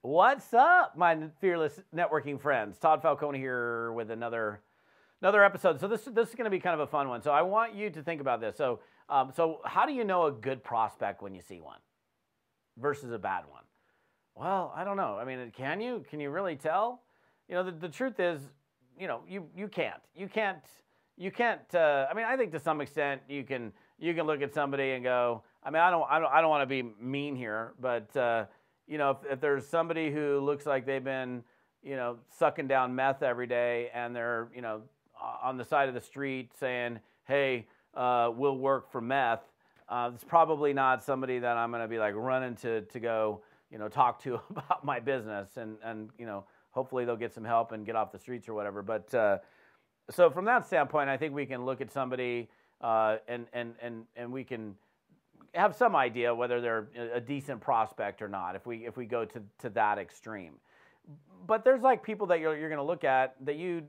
What's up, my fearless networking friends? Todd Falcone here with another another episode. So this this is going to be kind of a fun one. So I want you to think about this. So um, so how do you know a good prospect when you see one versus a bad one? Well, I don't know. I mean, can you can you really tell? You know, the, the truth is, you know, you you can't you can't you can't. Uh, I mean, I think to some extent you can you can look at somebody and go. I mean, I don't I don't I don't want to be mean here, but uh, you know, if, if there's somebody who looks like they've been, you know, sucking down meth every day and they're, you know, on the side of the street saying, hey, uh, we'll work for meth, uh, it's probably not somebody that I'm going to be like running to, to go, you know, talk to about my business and, and, you know, hopefully they'll get some help and get off the streets or whatever. But uh, so from that standpoint, I think we can look at somebody uh, and, and, and, and we can, have some idea whether they're a decent prospect or not if we if we go to, to that extreme. But there's like people that you're, you're going to look at that you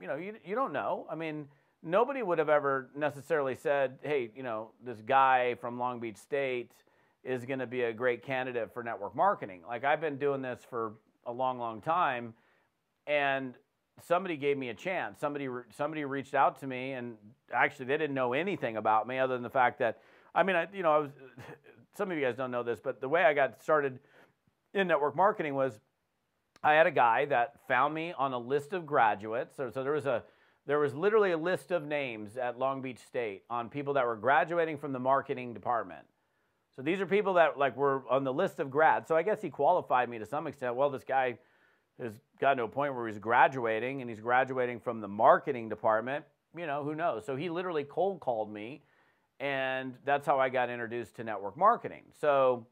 you know you, you don't know. I mean, nobody would have ever necessarily said, "Hey, you know, this guy from Long Beach State is going to be a great candidate for network marketing." Like I've been doing this for a long long time and somebody gave me a chance. Somebody somebody reached out to me and actually they didn't know anything about me other than the fact that I mean, I, you know, I was, some of you guys don't know this, but the way I got started in network marketing was I had a guy that found me on a list of graduates. So, so there was a, there was literally a list of names at Long Beach State on people that were graduating from the marketing department. So these are people that like were on the list of grads. So I guess he qualified me to some extent. Well, this guy has gotten to a point where he's graduating and he's graduating from the marketing department. You know, who knows? So he literally cold called me and that's how I got introduced to network marketing. So,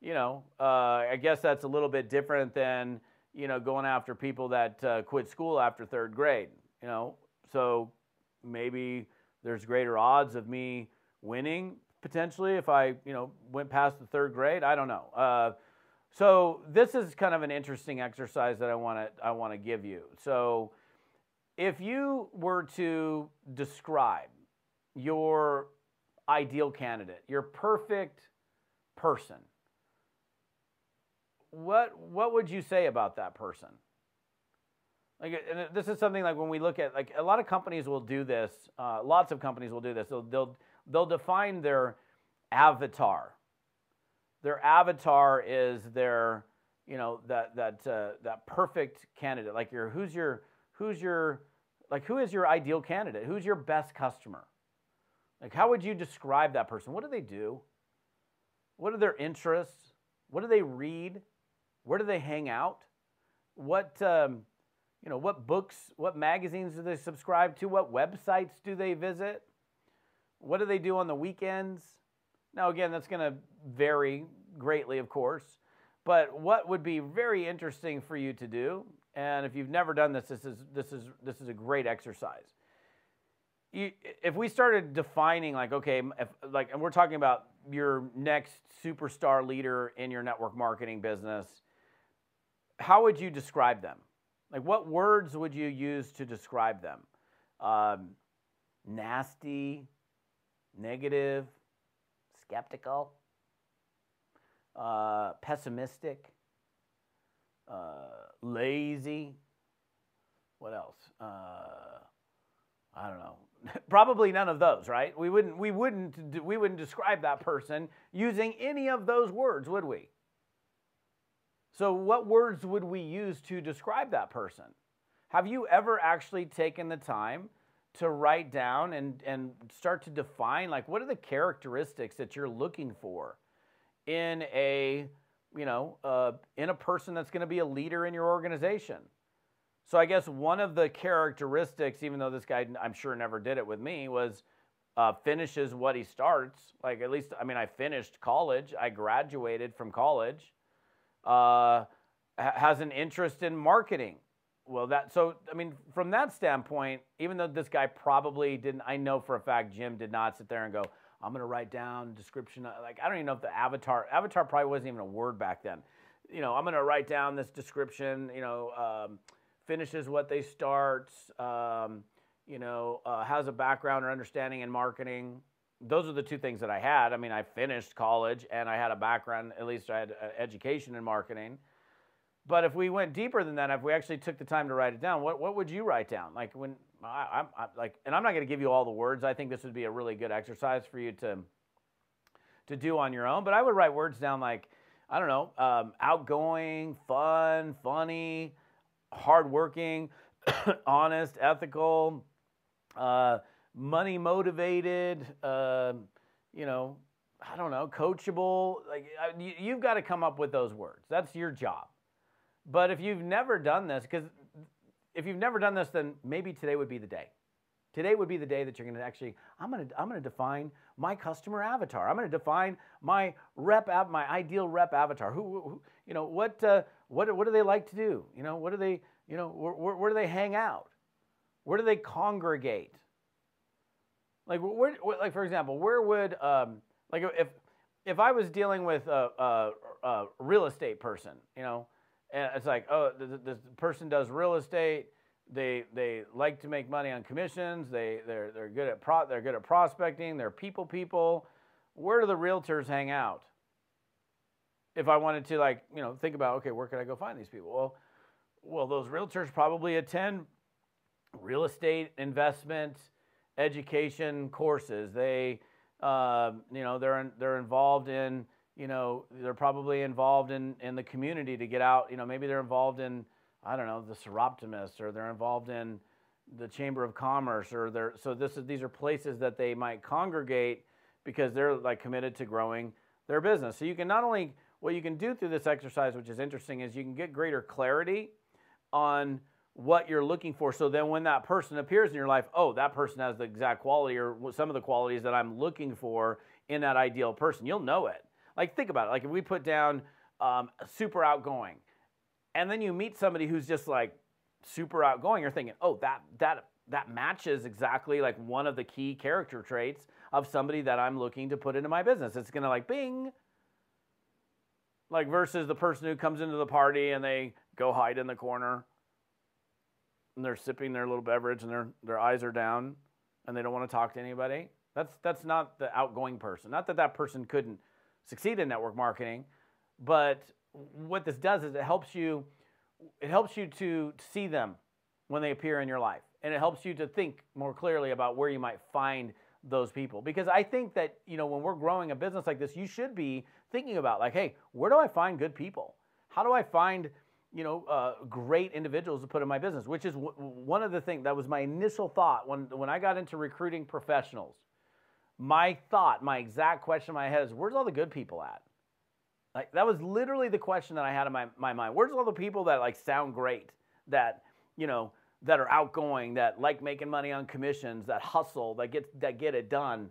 you know, uh, I guess that's a little bit different than you know going after people that uh, quit school after third grade. You know, so maybe there's greater odds of me winning potentially if I you know went past the third grade. I don't know. Uh, so this is kind of an interesting exercise that I want to I want to give you. So if you were to describe your ideal candidate, your perfect person, what what would you say about that person? Like, this is something like when we look at like a lot of companies will do this. Uh, lots of companies will do this. They'll, they'll they'll define their avatar. Their avatar is their you know that that uh, that perfect candidate. Like your who's your who's your like who is your ideal candidate? Who's your best customer? Like, how would you describe that person? What do they do? What are their interests? What do they read? Where do they hang out? What, um, you know, what books, what magazines do they subscribe to? What websites do they visit? What do they do on the weekends? Now, again, that's going to vary greatly, of course. But what would be very interesting for you to do, and if you've never done this, this is this is this is a great exercise you, if we started defining like okay if like and we're talking about your next superstar leader in your network marketing business how would you describe them like what words would you use to describe them um, nasty negative skeptical uh, pessimistic uh, lazy what else uh, i don't know Probably none of those, right? We wouldn't, we, wouldn't, we wouldn't describe that person using any of those words, would we? So, what words would we use to describe that person? Have you ever actually taken the time to write down and, and start to define, like, what are the characteristics that you're looking for in a, you know, uh, in a person that's going to be a leader in your organization? So I guess one of the characteristics, even though this guy I'm sure never did it with me, was uh, finishes what he starts. Like at least, I mean, I finished college. I graduated from college. Uh, has an interest in marketing. Well, that so I mean, from that standpoint, even though this guy probably didn't, I know for a fact Jim did not sit there and go, "I'm going to write down description." Like I don't even know if the avatar avatar probably wasn't even a word back then you know, I'm going to write down this description, you know, um, finishes what they start, um, you know, uh, has a background or understanding in marketing. Those are the two things that I had. I mean, I finished college and I had a background, at least I had uh, education in marketing. But if we went deeper than that, if we actually took the time to write it down, what, what would you write down? Like when I, I like, and I'm not going to give you all the words. I think this would be a really good exercise for you to to do on your own. But I would write words down like, I don't know, um, outgoing, fun, funny, hardworking, honest, ethical, uh, money motivated. Uh, you know, I don't know, coachable. Like you, you've got to come up with those words. That's your job. But if you've never done this, because if you've never done this, then maybe today would be the day. Today would be the day that you're going to actually, I'm going to, I'm going to define my customer avatar. I'm going to define my rep, av- my ideal rep avatar. Who, who you know, what, uh, what, what do they like to do? You know, what do they, you know, where, where, where do they hang out? Where do they congregate? Like, where, like for example, where would, um, like, if, if I was dealing with a, a, a real estate person, you know, and it's like, oh, this, this person does real estate. They they like to make money on commissions. They they're they're good at pro, they're good at prospecting. They're people people. Where do the realtors hang out? If I wanted to like you know think about okay, where can I go find these people? Well, well those realtors probably attend real estate investment education courses. They uh, you know they're in, they're involved in you know, they're probably involved in, in the community to get out. You know, maybe they're involved in, I don't know, the Soroptimist, or they're involved in the Chamber of Commerce, or they're so this is these are places that they might congregate because they're like committed to growing their business. So you can not only what you can do through this exercise, which is interesting, is you can get greater clarity on what you're looking for. So then when that person appears in your life, oh, that person has the exact quality or some of the qualities that I'm looking for in that ideal person. You'll know it. Like, think about it. Like, if we put down um, super outgoing, and then you meet somebody who's just like super outgoing, you're thinking, oh, that that that matches exactly like one of the key character traits of somebody that I'm looking to put into my business. It's gonna like bing. Like versus the person who comes into the party and they go hide in the corner and they're sipping their little beverage and their their eyes are down and they don't want to talk to anybody. That's that's not the outgoing person. Not that that person couldn't succeed in network marketing. But what this does is it helps you it helps you to see them when they appear in your life. And it helps you to think more clearly about where you might find those people. Because I think that, you know, when we're growing a business like this, you should be thinking about like, hey, where do I find good people? How do I find, you know, uh, great individuals to put in my business? Which is w- one of the things that was my initial thought when when I got into recruiting professionals my thought, my exact question in my head is, where's all the good people at? Like that was literally the question that I had in my, my mind. Where's all the people that like sound great, that you know, that are outgoing, that like making money on commissions, that hustle, that get that get it done?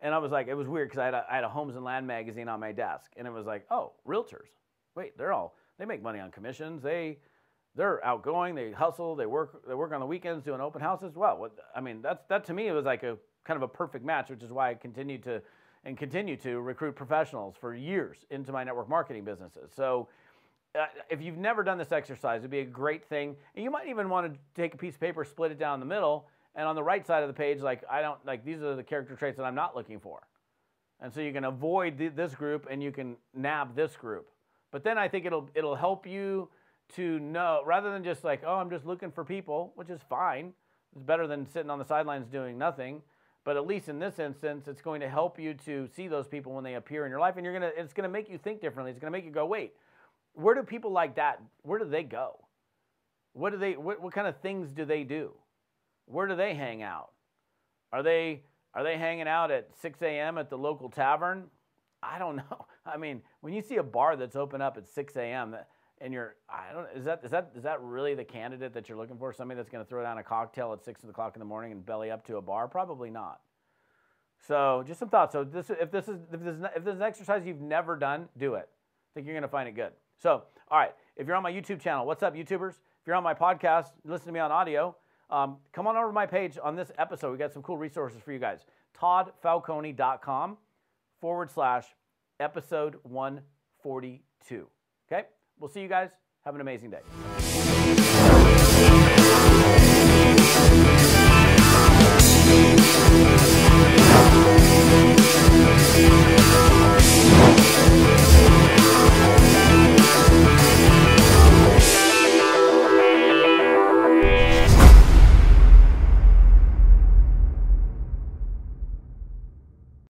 And I was like, it was weird because I, had I, had a Homes and Land magazine on my desk, and it was like, oh, realtors. Wait, they're all they make money on commissions. They they're outgoing. They hustle. They work. They work on the weekends doing open houses. Well, I mean, that's that to me it was like a kind of a perfect match, which is why I continue to and continue to recruit professionals for years into my network marketing businesses. So uh, if you've never done this exercise, it'd be a great thing. And you might even want to take a piece of paper, split it down the middle, and on the right side of the page, like I don't like these are the character traits that I'm not looking for. And so you can avoid th- this group and you can nab this group. But then I think it'll it'll help you to know rather than just like, oh, I'm just looking for people, which is fine. It's better than sitting on the sidelines doing nothing. But at least in this instance, it's going to help you to see those people when they appear in your life, and you're gonna it's gonna make you think differently. It's gonna make you go, wait, where do people like that? Where do they go? What do they? What, what kind of things do they do? Where do they hang out? Are they are they hanging out at 6 a.m. at the local tavern? I don't know. I mean, when you see a bar that's open up at 6 a.m., and you're I don't is that is that is that really the candidate that you're looking for? Somebody that's going to throw down a cocktail at six o'clock in the morning and belly up to a bar? Probably not. So just some thoughts. So this if this is if this is, if this is an exercise you've never done, do it. I think you're going to find it good. So all right, if you're on my YouTube channel, what's up, YouTubers? If you're on my podcast, listen to me on audio. Um, come on over to my page on this episode. We got some cool resources for you guys. ToddFalcone.com forward slash episode 142. Okay? We'll see you guys. Have an amazing day.